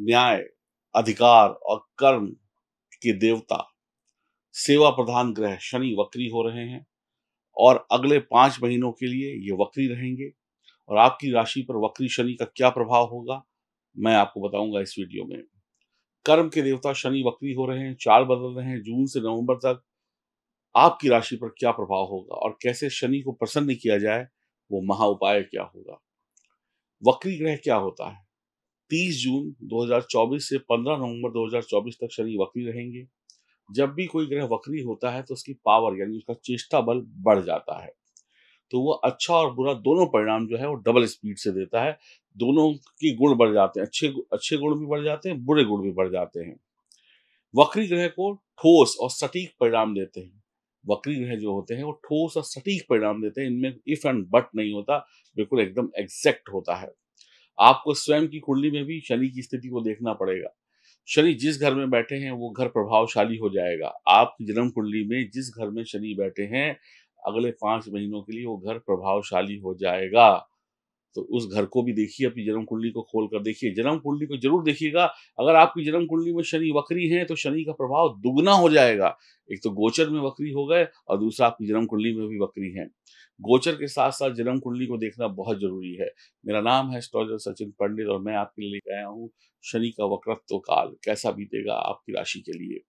न्याय, अधिकार और कर्म के देवता सेवा प्रधान ग्रह शनि वक्री हो रहे हैं और अगले पाँच महीनों के लिए ये वक्री रहेंगे। और आपकी राशि पर वक्री शनि का क्या प्रभाव होगा, मैं आपको बताऊँगा इस वीडियो में। कर्म के देवता शनि वक्री हो रहे हैं, चाल बदल रहे हैं, जून से नवंबर तक आपकी राशि पर क्या प्रभाव होगा और कैसे शनि को प्रसन्न किया जाए, वो महा उपाय क्या होगा। वक्री ग्रह क्या होता है? 30 जून 2024 से 15 नवंबर 2024 तक शनि वक्री रहेंगे। जब भी कोई ग्रह वक्री होता है तो उसकी पावर यानी उसका चेष्टा बल बढ़ जाता है। तो वो अच्छा और बुरा दोनों परिणाम जो है वो डबल स्पीड से देता है। दोनों की गुण बढ़ जाते हैं, अच्छे अच्छे गुण भी बढ़ जाते हैं, बुरे गुण भी बढ़ जाते हैं। वक्री ग्रह को ठोस और सटीक परिणाम देते हैं। वक्री ग्रह जो होते हैं वो ठोस और सटीक परिणाम देते हैं। इनमें इफ़ एंड बट नहीं होता, बिल्कुल एकदम एग्जैक्ट होता है। आपको स्वयं की कुंडली में भी शनि की स्थिति को देखना पड़ेगा। शनि जिस घर में बैठे हैं, वो घर प्रभावशाली हो जाएगा। आपकी जन्म कुंडली में जिस घर में शनि बैठे हैं, अगले पाँच महीनों के लिए वो घर प्रभावशाली हो जाएगा। तो उस घर को भी देखिए, अपनी जन्म कुंडली को खोल कर देखिए। जन्म कुंडली को ज़रूर देखिएगा। अगर आपकी जन्म कुंडली में शनि वक्री है तो शनि का प्रभाव दुगना हो जाएगा। एक तो गोचर में वक्री हो गए और दूसरा आपकी जन्म कुंडली में भी वक्री है। गोचर के साथ साथ जन्म कुंडली को देखना बहुत ज़रूरी है। मेरा नाम है एस्ट्रोलॉजर सचिन पंडित और मैं आपके लिए लेकर आया हूँ शनि का वक्रत्व काल, कैसा बीतेगा आपकी राशि के लिए।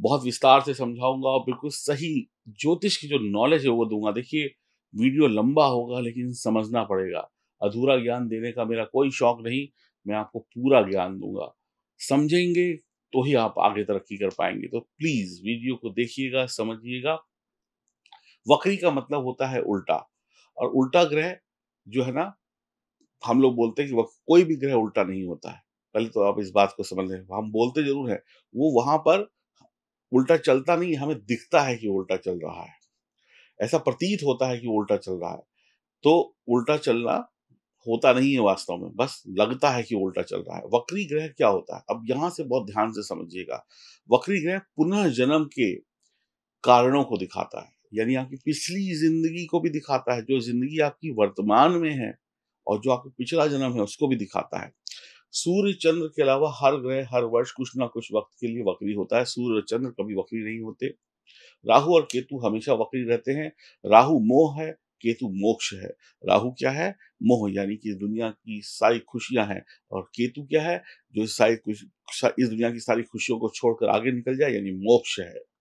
बहुत विस्तार से समझाऊँगा और बिल्कुल सही ज्योतिष की जो नॉलेज है वो दूँगा। देखिए, वीडियो लंबा होगा लेकिन समझना पड़ेगा। अधूरा ज्ञान देने का मेरा कोई शौक नहीं, मैं आपको पूरा ज्ञान दूँगा। समझेंगे तो ही आप आगे तरक्की कर पाएँगे। तो प्लीज़ वीडियो को देखिएगा, समझिएगा। वक्री का मतलब होता है उल्टा। और उल्टा ग्रह जो है ना, हम लोग बोलते हैं कि कोई भी ग्रह उल्टा नहीं होता है। पहले तो आप इस बात को समझ लें। हम बोलते ज़रूर है, वो वहाँ पर उल्टा चलता नहीं, हमें दिखता है कि उल्टा चल रहा है। ऐसा प्रतीत होता है कि उल्टा चल रहा है। तो उल्टा चलना होता नहीं है वास्तव में, बस लगता है कि उल्टा चल रहा है। वक्री ग्रह क्या होता है? अब यहाँ से बहुत ध्यान से समझिएगा। वक्री ग्रह पुनः जन्म के कारणों को दिखाता है। यानी आपकी पिछली ज़िंदगी को भी दिखाता है, जो ज़िंदगी आपकी वर्तमान में है और जो आपका पिछला जन्म है, उसको भी दिखाता है। सूर्य चंद्र के अलावा हर ग्रह, हर वर्ष कुछ ना कुछ वक्त के लिए वक्री होता है। सूर्य चंद्र कभी वक्री नहीं होते। राहु और केतु हमेशा वक्री रहते हैं। राहु मोह है, केतु मोक्ष है। राहु क्या है? मोह, यानी कि दुनिया की सारी खुशियाँ हैं। और केतु क्या है? जो सारी इस दुनिया की सारी खुशियों को छोड़कर आगे निकल जाए, यानी मोक्ष है।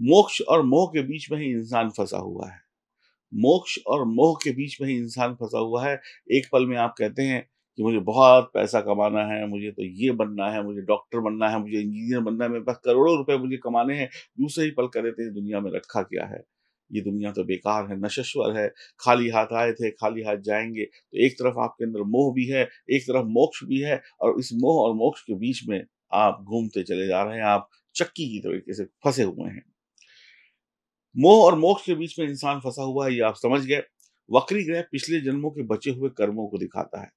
मोक्ष और मोह के बीच में ही इंसान फंसा हुआ है। मोक्ष और मोह के बीच में ही इंसान फंसा हुआ है। एक पल में आप कहते हैं कि मुझे बहुत पैसा कमाना है, मुझे तो ये बनना है, मुझे डॉक्टर बनना है, मुझे इंजीनियर बनना है, मेरे पास करोड़ों रुपए मुझे कमाने हैं। दूसरे ही पल कर देते हैं दुनिया में रखा क्या है? ये दुनिया तो बेकार है, नशस्वर है, खाली हाथ आए थे, खाली हाथ जाएँगे। तो एक तरफ़ आपके अंदर मोह भी है, एक तरफ़ मोक्ष भी है और इस मोह और मोक्ष के बीच में आप घूमते चले जा रहे हैं, आप चक्की की तरीके से फंसे हुए हैं। मोह और मोक्ष के बीच में इंसान फंसा हुआ है, ये आप समझ गए। वक्री ग्रह पिछले जन्मों के बचे हुए कर्मों को दिखाता है।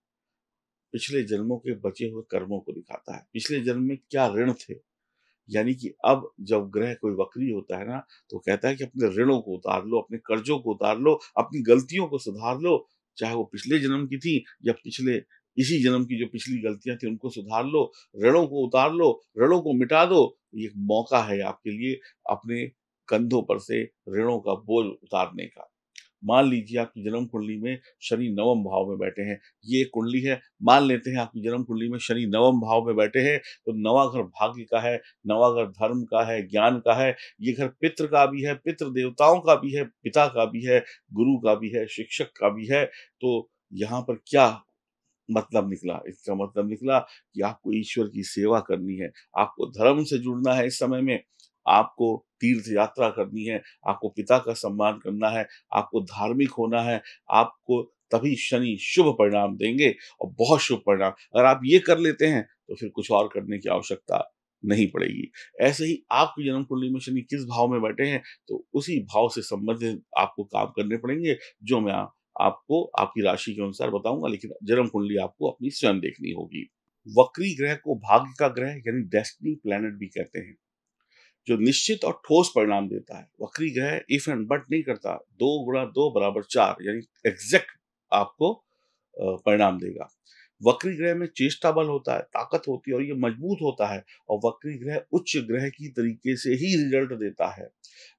पिछले जन्मों के बचे हुए कर्मों को दिखाता है। पिछले जन्म में क्या ऋण थे? यानी कि अब जब ग्रह कोई वक्री होता है ना तो कहता है कि अपने ऋणों को उतार लो, अपने कर्जों को उतार लो, अपनी गलतियों को सुधार लो, चाहे वो पिछले जन्म की थी या पिछले, इसी जन्म की जो पिछली गलतियाँ थी, उनको सुधार लो, ऋणों को उतार लो, ऋणों को मिटा दो। ये एक मौका है आपके लिए अपने कंधों पर से ऋणों का बोझ उतारने का। मान लीजिए आपकी जन्म कुंडली में शनि नवम भाव में बैठे हैं। ये कुंडली है, मान लेते हैं आपकी जन्म कुंडली में शनि नवम भाव में बैठे हैं तो नवा घर भाग्य का है नवा घर धर्म का है, ज्ञान का है, ये घर पितृ का भी है, पितृ देवताओं का भी है, पिता का भी है, गुरु का भी है, शिक्षक का भी है तो यहाँ पर क्या मतलब निकला? इसका मतलब निकला कि आपको ईश्वर की सेवा करनी है, आपको धर्म से जुड़ना है इस समय में। आपको तीर्थ यात्रा करनी है, आपको पिता का सम्मान करना है, आपको धार्मिक होना है, आपको तभी शनि शुभ परिणाम देंगे और बहुत शुभ परिणाम। अगर आप ये कर लेते हैं तो फिर कुछ और करने की आवश्यकता नहीं पड़ेगी। ऐसे ही आपकी जन्म कुंडली में शनि किस भाव में बैठे हैं तो उसी भाव से संबंधित आपको काम करने पड़ेंगे, जो मैं आपको, आपकी राशि के अनुसार बताऊँगा, लेकिन जन्म कुंडली आपको अपनी स्वयं देखनी होगी। वक्री ग्रह को भाग्य का ग्रह, यानी डेस्टिनी प्लैनेट भी कहते हैं। जो निश्चित और ठोस परिणाम देता है। वक्री ग्रह इफ़ एंड बट नहीं करता, दो गुणा दो बराबर चार, यानी एग्जैक्ट आपको परिणाम देगा। वक्री ग्रह में चेष्टा बल होता है, ताकत होती है और ये मज़बूत होता है और वक्री ग्रह उच्च ग्रह की तरीके से ही रिज़ल्ट देता है।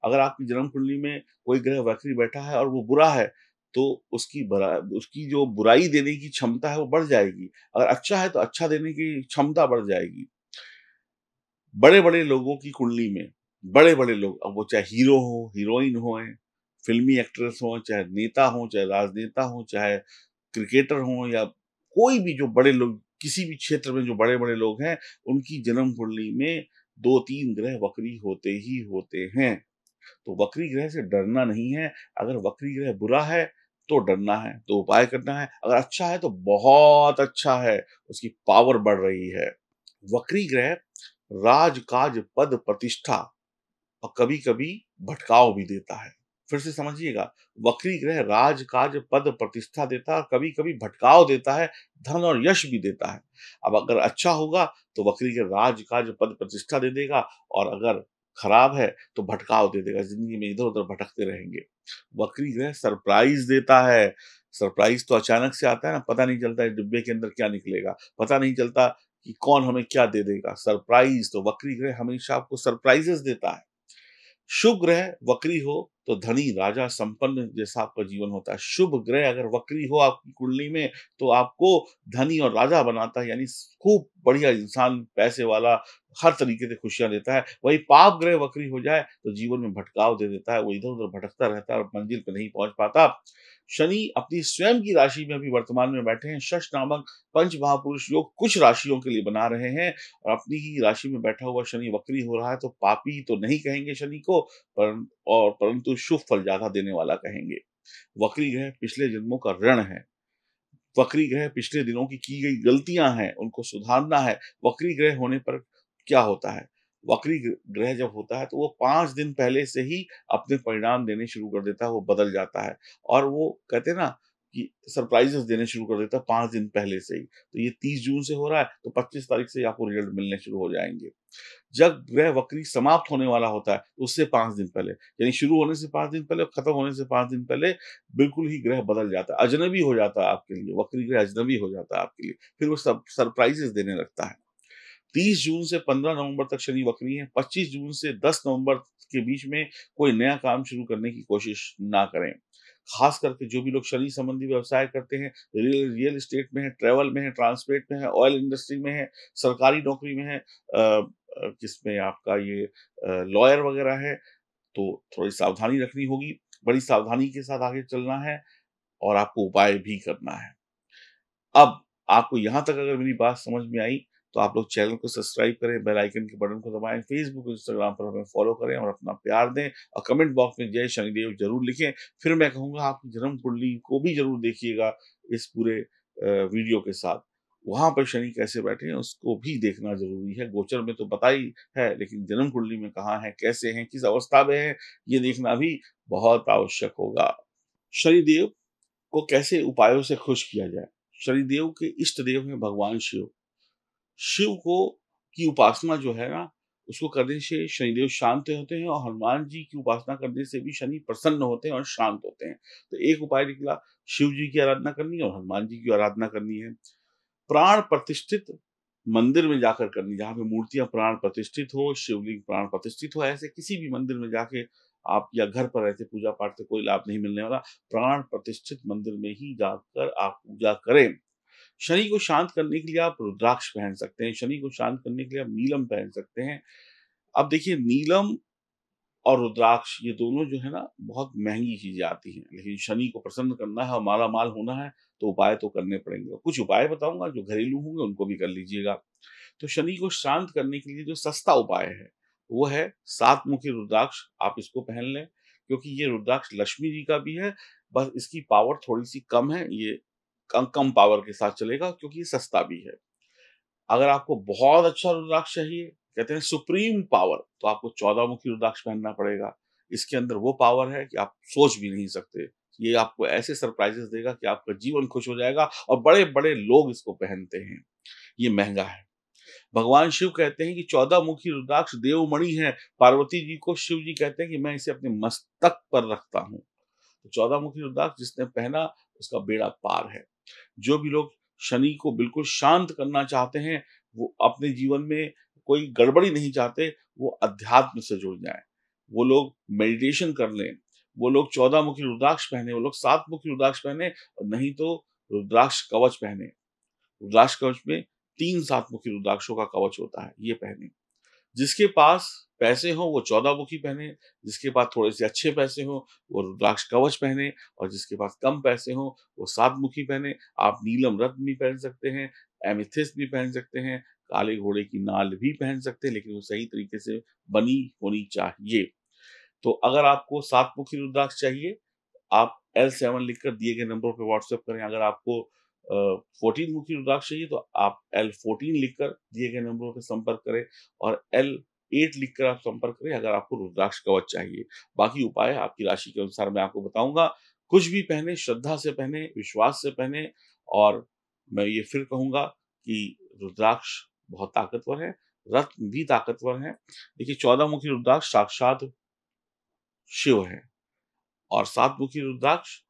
अगर आपकी जन्म कुंडली में कोई ग्रह वक्री बैठा है और वो बुरा है तो उसकी बरा, उसकी जो बुराई देने की क्षमता है वो बढ़ जाएगी। अगर अच्छा है तो अच्छा देने की क्षमता बढ़ जाएगी। बड़े बड़े लोगों की कुंडली में बड़े बड़े लोग, अब वो चाहे हीरो हो, हीरोइन हो फिल्मी एक्ट्रेस हो, चाहे नेता हो, चाहे राजनेता हो, चाहे क्रिकेटर हो, या कोई भी जो बड़े लोग, किसी भी क्षेत्र में जो बड़े बड़े लोग हैं, उनकी जन्म कुंडली में दो तीन ग्रह वक्री होते ही होते हैं। तो वक्री ग्रह से डरना नहीं है। अगर वक्री ग्रह बुरा है तो डरना है तो उपाय करना है। अगर अच्छा है तो बहुत अच्छा है, उसकी पावर बढ़ रही है। वक्री ग्रह राज काज पद प्रतिष्ठा और कभी कभी भटकाव भी देता है। फिर से समझिएगा, वक्री ग्रह राज काज पद प्रतिष्ठा देता है कभी कभी भटकाव देता है, धन और यश भी देता है। अब अगर अच्छा होगा तो वक्री ग्रह राज काज पद प्रतिष्ठा दे देगा और अगर खराब है तो भटकाव दे देगा, ज़िंदगी में इधर उधर भटकते रहेंगे। वक्री ग्रह सरप्राइज़ देता है। सरप्राइज़ तो अचानक से आता है ना, पता नहीं चलता है डिब्बे के अंदर क्या निकलेगा, पता नहीं चलता कि कौन हमें क्या दे देगा? सरप्राइज़ तो वक्री ग्रह हमेशा आपको सरप्राइजेस देता है। शुभ ग्रह वक्री हो तो धनी, राजा, संपन्न जैसा आपका जीवन होता है। शुभ ग्रह अगर वक्री हो आपकी कुंडली में तो आपको धनी और राजा बनाता है। यानी खूब बढ़िया इंसान, पैसे वाला हर तरीके से खुशियाँ देता है। वही पाप ग्रह वक्री हो जाए तो जीवन में भटकाव दे देता है, वो इधर उधर भटकता रहता है और मंजिल पर नहीं पहुँच पाता। शनि अपनी स्वयं की राशि में अभी वर्तमान में बैठे हैं। शश नामक पंच महापुरुष योग कुछ राशियों के लिए बना रहे हैं और अपनी ही राशि में बैठा हुआ शनि वक्री हो रहा है तो पापी तो नहीं कहेंगे शनि को, पर, और परंतु शुभ फल ज़्यादा देने वाला कहेंगे। वक्री ग्रह पिछले जन्मों का ऋण है। वक्री ग्रह पिछले दिनों की की गई गलतियाँ हैं, उनको सुधारना है। वक्री ग्रह होने पर क्या होता है? वक्री ग्रह जब होता है तो वो पाँच दिन पहले से ही अपने परिणाम देने शुरू कर देता है, वो बदल जाता है। और वो कहते हैं ना कि सरप्राइजेस देने शुरू कर देता है पाँच दिन पहले से ही। तो ये तीस जून से हो रहा है तो पच्चीस तारीख से आपको रिज़ल्ट मिलने शुरू हो जाएँगे। जब ग्रह वक्री समाप्त होने वाला होता है तो उससे पाँच दिन पहले, यानी शुरू होने से पाँच दिन पहले खत्म होने से पाँच दिन पहले बिल्कुल ही ग्रह बदल जाता है। अजनबी हो जाता है आपके लिए, वक्री ग्रह अजनबी हो जाता है आपके लिए। फिर वो सब सरप्राइजेस देने लगता है। तीस जून से पंद्रह नवंबर तक शनि वक्री है। पच्चीस जून से दस नवंबर के बीच में कोई नया काम शुरू करने की कोशिश ना करें। खास करके जो भी लोग शनि संबंधी व्यवसाय करते हैं, रियल रियल इस्टेट में है, ट्रेवल में है, ट्रांसपोर्ट में है, ऑयल इंडस्ट्री में है, सरकारी नौकरी में है जिसमें आपका ये लॉयर वगैरह है तो थोड़ी सावधानी रखनी होगी। बड़ी सावधानी के साथ आगे चलना है और आपको उपाय भी करना है। अब आपको यहाँ तक अगर मेरी बात समझ में आई तो आप लोग चैनल को सब्सक्राइब करें, बेल आइकन के बटन को दबाएँ फेसबुक इंस्टाग्राम पर हमें फॉलो करें और अपना प्यार दें और कमेंट बॉक्स में जय शनिदेव ज़रूर लिखें। फिर मैं कहूँगा आपकी जन्म कुंडली को भी ज़रूर देखिएगा इस पूरे वीडियो के साथ। वहाँ पर शनि कैसे बैठे हैं, उसको भी देखना ज़रूरी है। गोचर में तो पता ही है, लेकिन जन्म कुंडली में कहाँ है, कैसे हैं, किस अवस्था में है, ये देखना भी बहुत आवश्यक होगा। शनिदेव को कैसे उपायों से खुश किया जाए? शनिदेव के इष्ट देव हैं भगवान शिव। शिव को की उपासना जो है ना, उसको करने से शनिदेव शांत होते हैं और हनुमान जी की उपासना करने से भी शनि प्रसन्न होते हैं और शांत होते हैं। तो एक उपाय निकला, शिव जी की आराधना करनी है और हनुमान जी की आराधना करनी है। प्राण प्रतिष्ठित मंदिर में जाकर करनी, जहाँ पे मूर्तियाँ प्राण प्रतिष्ठित हो, शिवलिंग प्राण प्रतिष्ठित हो, ऐसे किसी भी मंदिर में जाके आप या घर पर रहते पूजा पाठ से कोई लाभ नहीं मिलने वाला। प्राण प्रतिष्ठित मंदिर में ही जाकर आप पूजा करें। शनि को शांत करने के लिए आप रुद्राक्ष पहन सकते हैं, शनि को शांत करने के लिए आप नीलम पहन सकते हैं। अब देखिए, नीलम और रुद्राक्ष ये दोनों जो है ना, बहुत महँगी चीज़ें आती हैं, लेकिन शनि को प्रसन्न करना है और माला माल होना है तो उपाय तो करने पड़ेंगे। कुछ उपाय बताऊँगा, जो घरेलू होंगे, उनको भी कर लीजिएगा। तो शनि को शांत करने के लिए जो सस्ता उपाय है, वो है सात मुखी रुद्राक्ष, आप इसको पहन लें, क्योंकि ये रुद्राक्ष लक्ष्मी जी का भी है, बस इसकी पावर थोड़ी सी कम है, ये कम पावर के साथ चलेगा क्योंकि ये सस्ता भी है। अगर आपको बहुत अच्छा रुद्राक्ष चाहिए, कहते हैं सुप्रीम पावर तो आपको चौदह मुखी रुद्राक्ष पहनना पड़ेगा। इसके अंदर वो पावर है कि आप सोच भी नहीं सकते। ये आपको ऐसे सरप्राइजेस देगा कि आपका जीवन खुश हो जाएगा और बड़े बड़े लोग इसको पहनते हैं। ये महँगा है। भगवान शिव कहते हैं कि चौदह मुखी रुद्राक्ष देवमणि है। पार्वती जी को शिव जी कहते हैं कि मैं इसे अपने मस्तक पर रखता हूँ। तो चौदह मुखी रुद्राक्ष जिसने पहना, उसका बेड़ा पार है। जो भी लोग शनि को बिल्कुल शांत करना चाहते हैं, वो अपने जीवन में कोई गड़बड़ी नहीं चाहते, वो अध्यात्म से जुड़ जाए। वो लोग मेडिटेशन कर लें, वो लोग चौदह मुखी रुद्राक्ष पहने, वो लोग सात मुखी रुद्राक्ष पहने और नहीं तो रुद्राक्ष कवच पहने। रुद्राक्ष कवच में तीन सात मुखी रुद्राक्षों का कवच होता है, ये पहने। जिसके पास पैसे हो, वो चौदह मुखी पहने, जिसके पास थोड़े से अच्छे पैसे हो, वो रुद्राक्ष कवच पहने और जिसके पास कम पैसे हो, वो सात मुखी पहने। आप नीलम रत्न भी पहन सकते हैं, एमिथिस भी पहन सकते हैं, काले घोड़े की नाल भी पहन सकते हैं, लेकिन वो सही तरीके से बनी होनी चाहिए। तो अगर आपको सात मुखी रुद्राक्ष चाहिए, आप एल सेवन लिखकर दिए गए नंबर पर व्हाट्सएप करें। अगर आपको फोर्टीन मुखी रुद्राक्ष चाहिए तो आप एल फोर्टीन लिखकर दिए गए नंबरों पर संपर्क करें और एल एट लिखकर आप संपर्क करें अगर आपको रुद्राक्ष कवच चाहिए। बाकी उपाय आपकी राशि के अनुसार मैं आपको बताऊँगा। कुछ भी पहने, श्रद्धा से पहने, विश्वास से पहने और मैं ये फिर कहूँगा कि रुद्राक्ष बहुत ताकतवर है, रत्न भी ताकतवर है। देखिए, चौदह मुखी रुद्राक्ष साक्षात शिव है और सात मुखी रुद्राक्ष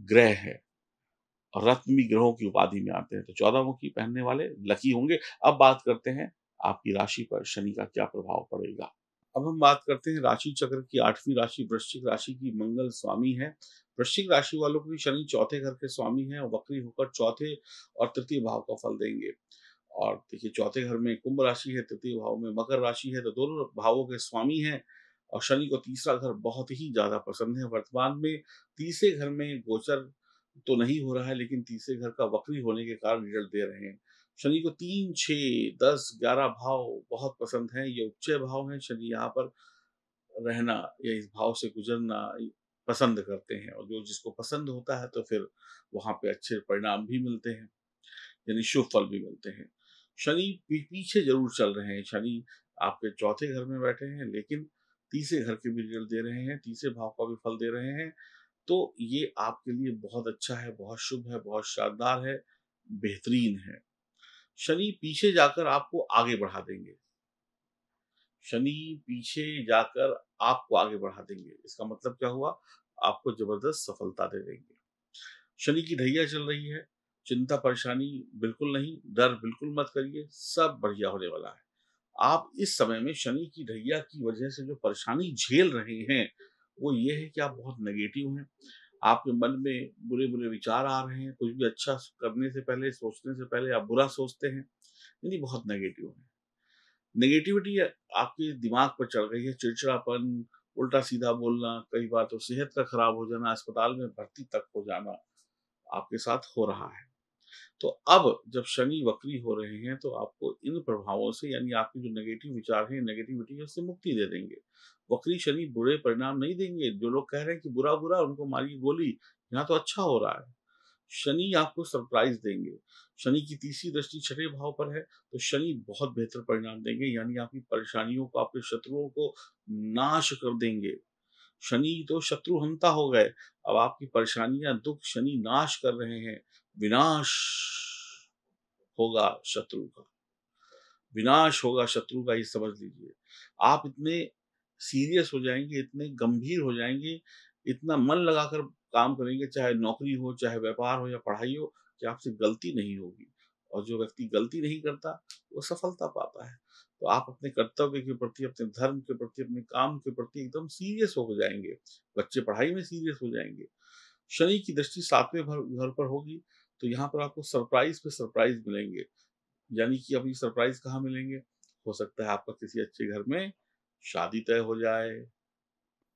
ग्रह है। और रत्न ग्रहों की उपाधि में आते हैं। तो चौदह मुखी पहनने वाले लकी होंगे। अब बात करते हैं आपकी राशि पर, शनि का क्या प्रभाव पड़ेगा? अब हम बात करते हैं राशि चक्र की आठवीं राशि, वृश्चिक राशि की मंगल स्वामी है। वृश्चिक राशि वालों को शनि चौथे घर के स्वामी है और वक्री होकर चौथे और तृतीय भाव का फल देंगे। और देखिए चौथे घर में कुंभ राशि है, तृतीय भाव में मकर राशि है तो दोनों भावों के स्वामी हैं और शनि को तीसरा घर बहुत ही ज़्यादा पसंद है। वर्तमान में तीसरे घर में गोचर तो नहीं हो रहा है, लेकिन तीसरे घर का वक्री होने के कारण रिज़ल्ट दे रहे हैं। शनि को तीन छ दस, ग्यारह भाव बहुत पसंद है, ये उच्च भाव है, शनि यहाँ पर रहना या इस भाव से गुजरना पसंद करते हैं, और जो जिसको पसंद होता है तो फिर वहाँ पे अच्छे परिणाम भी मिलते हैं, यानी शुभ फल भी मिलते हैं। शनि पीछे ज़रूर चल रहे हैं, शनि आपके चौथे घर में बैठे हैं, लेकिन तीसरे घर के भी रिज़ल्ट दे रहे हैं, तीसरे भाव का भी फल दे रहे हैं तो ये आपके लिए बहुत अच्छा है, बहुत शुभ है, बहुत शानदार है, बेहतरीन है। शनि पीछे जाकर आपको आगे बढ़ा देंगे। शनि पीछे जाकर आपको आगे बढ़ा देंगे। इसका मतलब क्या हुआ? आपको ज़बरदस्त सफलता दे देंगे। शनि की ढैया चल रही है, चिंता परेशानी बिल्कुल नहीं, डर बिल्कुल मत करिए, सब बढ़िया होने वाला है। आप इस समय में शनि की ढैया की वजह से जो परेशानी झेल रहे हैं वो ये है कि आप बहुत नेगेटिव हैं। आपके मन में बुरे बुरे विचार आ रहे हैं, कुछ भी अच्छा करने से पहले, सोचने से पहले आप बुरा सोचते हैं। यानी बहुत नेगेटिव है। नेगेटिविटी आपके दिमाग पर चल रही है, चिड़चिड़ापन उल्टा सीधा बोलना, कई बार तो सेहत का खराब हो जाना, अस्पताल में भर्ती तक हो जाना आपके साथ हो रहा है। तो अब जब शनि वक्री हो रहे हैं तो आपको इन प्रभावों से यानी आपके जो नेगेटिव विचार हैं नेगेटिविटी है, उससे मुक्ति दे देंगे। वक्री शनि बुरे परिणाम नहीं देंगे। जो लोग कह रहे हैं कि बुरा बुरा, उनको मारी गोली, यहाँ तो अच्छा हो रहा है। शनि आपको सरप्राइज़ देंगे। शनि की तीसरी दृष्टि छठे भाव पर है तो शनि बहुत बेहतर परिणाम देंगे, यानी आपकी परेशानियों को, आपके शत्रुओं को नाश कर देंगे। शनि तो शत्रु हंता हो गए। अब आपकी परेशानियाँ, दुख, शनि नाश कर रहे हैं। विनाश होगा शत्रु का। विनाश होगा शत्रु का ये समझ लीजिए। आप इतने सीरियस हो जाएँगे, इतने गंभीर हो जाएँगे, इतना मन लगाकर काम करेंगे, चाहे नौकरी हो, चाहे व्यापार हो या पढ़ाई हो, कि आपसे गलती नहीं होगी। और जो व्यक्ति गलती नहीं करता, वो सफलता पाता है। तो आप अपने कर्तव्य के प्रति, अपने धर्म के प्रति, अपने काम के प्रति एकदम सीरियस हो जाएँगे। बच्चे पढ़ाई में सीरियस हो जाएँगे। शनि की दृष्टि सातवें घर पर होगी। तो यहाँ पर आपको सरप्राइज़ पे सरप्राइज़ मिलेंगे। यानी कि अभी सरप्राइज़ कहाँ मिलेंगे? हो सकता है आपका किसी अच्छे घर में शादी तय हो जाए।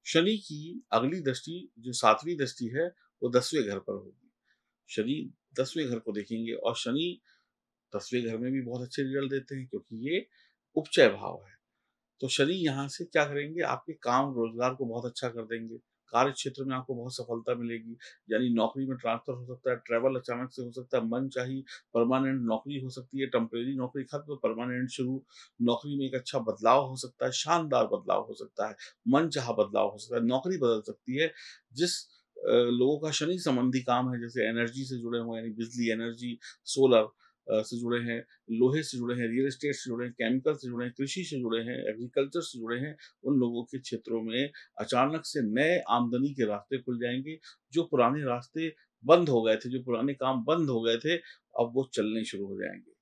शनि की अगली दृष्टि, जो सातवीं दृष्टि है, वो दसवें घर पर होगी। शनि दसवें घर को देखेंगे और शनि दसवें घर में भी बहुत अच्छे रिज़ल्ट देते हैं, क्योंकि ये उपचय भाव है। तो शनि यहाँ से क्या करेंगे? आपके काम, रोज़गार को बहुत अच्छा कर देंगे। कार्य क्षेत्र में आपको बहुत सफलता मिलेगी। यानी नौकरी में ट्रांसफ़र हो सकता है, ट्रेवल अचानक से हो सकता है मन चाहिए परमानेंट नौकरी हो सकती है, टेम्परेरी नौकरी खत्म परमानेंट शुरू। नौकरी में एक अच्छा बदलाव हो सकता है, शानदार बदलाव हो सकता है मन चाह बदलाव हो सकता है, नौकरी बदल सकती है। जिस लोगों का शनि संबंधी काम है, जैसे एनर्जी से जुड़े हुए यानी बिजली, एनर्जी, सोलर से जुड़े हैं, लोहे से जुड़े हैं, रियल एस्टेट से जुड़े हैं, केमिकल से जुड़े हैं, कृषि से जुड़े हैं, एग्रीकल्चर से जुड़े हैं, उन लोगों के क्षेत्रों में अचानक से नए आमदनी के रास्ते खुल जाएँगे, जो पुराने रास्ते बंद हो गए थे, जो पुराने काम बंद हो गए थे, अब वो चलने शुरू हो जाएँगे।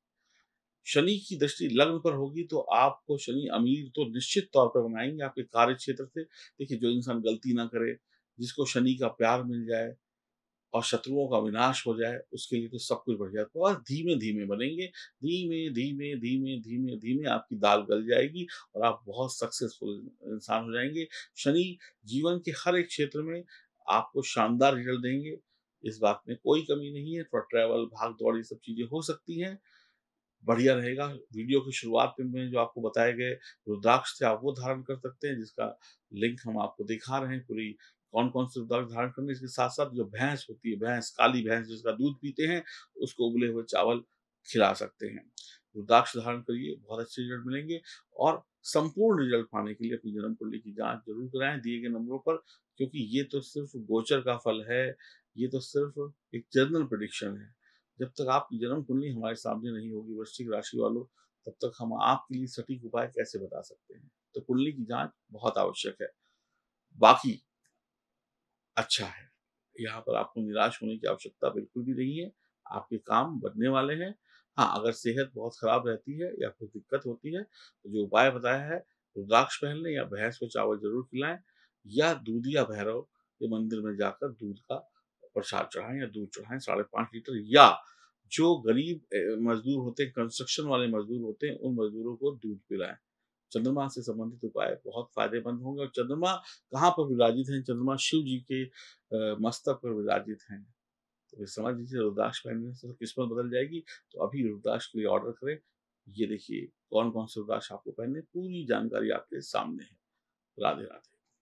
शनि की दृष्टि लग्न पर होगी तो आपको शनि अमीर तो निश्चित तौर पर बनाएँगे आपके कार्य क्षेत्र से। देखिए, जो इंसान गलती ना करे, जिसको शनि का प्यार मिल जाए और शत्रुओं का विनाश हो जाए, उसके लिए तो सब कुछ बढ़ जाए तो धीमे धीमे बनेंगे। धीमे धीमे धीमे धीमे धीमे आपकी दाल गल जाएगी और आप बहुत सक्सेसफुल इंसान हो जाएँगे। शनि जीवन के हर एक क्षेत्र में आपको शानदार रिज़ल्ट देंगे। इस बात में कोई कमी नहीं है। थोड़ा ट्रैवल, भाग दौड़, ये सब चीज़ें हो सकती हैं। बढ़िया रहेगा। वीडियो की शुरुआत में जो आपको बताए गए रुद्राक्ष थे, आप वो धारण कर सकते हैं, जिसका लिंक हम आपको दिखा रहे हैं पूरी कौन कौन से रुद्राक्ष धारण करने? इसके साथ साथ जो भैंस होती है, भैंस, काली भैंस जिसका दूध पीते हैं, उसको उबले हुए चावल खिला सकते हैं। रुद्राक्ष धारण करिए, बहुत अच्छे रिज़ल्ट मिलेंगे और संपूर्ण रिज़ल्ट पाने के लिए अपनी जन्म कुंडली की जाँच ज़रूर कराएँ दिए गए नंबरों पर, क्योंकि ये तो सिर्फ़ गोचर का फल है, ये तो सिर्फ़ एक जनरल प्रडिक्शन है। जब तक आपकी जन्म कुंडली हमारे सामने नहीं होगी वृश्चिक राशि वालों, तब तक हम आपके लिए सटीक उपाय कैसे बता सकते हैं? तो कुंडली की जाँच बहुत आवश्यक है। बाकी अच्छा है। यहाँ पर आपको निराश होने की आवश्यकता बिल्कुल भी नहीं है। आपके काम बनने वाले हैं। हाँ अगर सेहत बहुत खराब रहती है या कोई दिक्कत होती है तो जो उपाय बताया है, रुद्राक्ष पहन लें या भैंस को चावल ज़रूर खिलाएँ या दूध या भैरव के मंदिर में जाकर दूध का प्रसाद चढ़ाएँ या दूध चढ़ाएँ, साढ़े पाँच लीटर या जो गरीब मजदूर होते हैं कंस्ट्रक्शन वाले मजदूर होते हैं, उन मजदूरों को दूध पिलाएँ। चंद्रमा से संबंधित उपाय बहुत फ़ायदेमंद होंगे। और चंद्रमा कहाँ पर विराजित हैं? चंद्रमा शिव जी के मस्तक पर विराजित हैं। तो फिर समझ लीजिए, रुद्राक्ष पहनने से किस्मत बदल जाएगी। तो अभी रुद्राक्ष के लिए ऑर्डर करें। ये देखिए कौन कौन से रुद्राक्ष आपको पहनने पूरी जानकारी आपके सामने है। राधे राधे